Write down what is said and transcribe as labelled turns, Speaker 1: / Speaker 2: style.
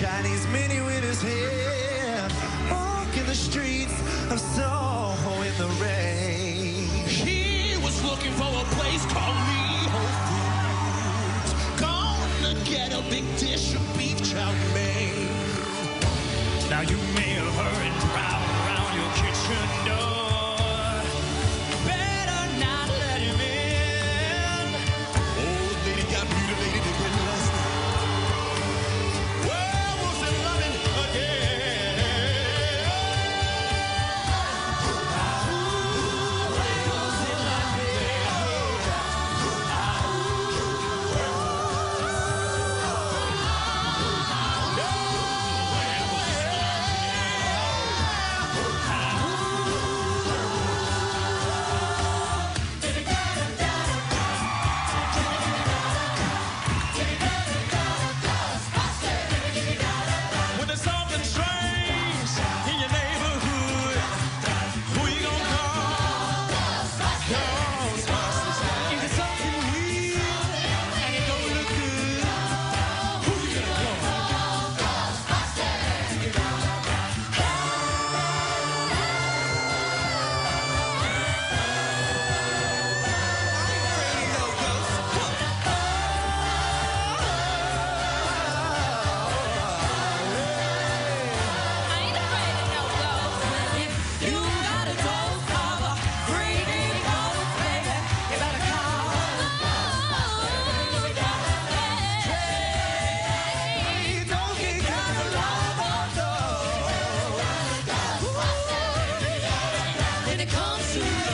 Speaker 1: Chinese mini with his hand, walking the streets of Soho in the rain.
Speaker 2: He was looking for a place called Neho Foods. Gonna get a big dish of beef chow mein. Now you may have heard proud around your kitchen Shoot.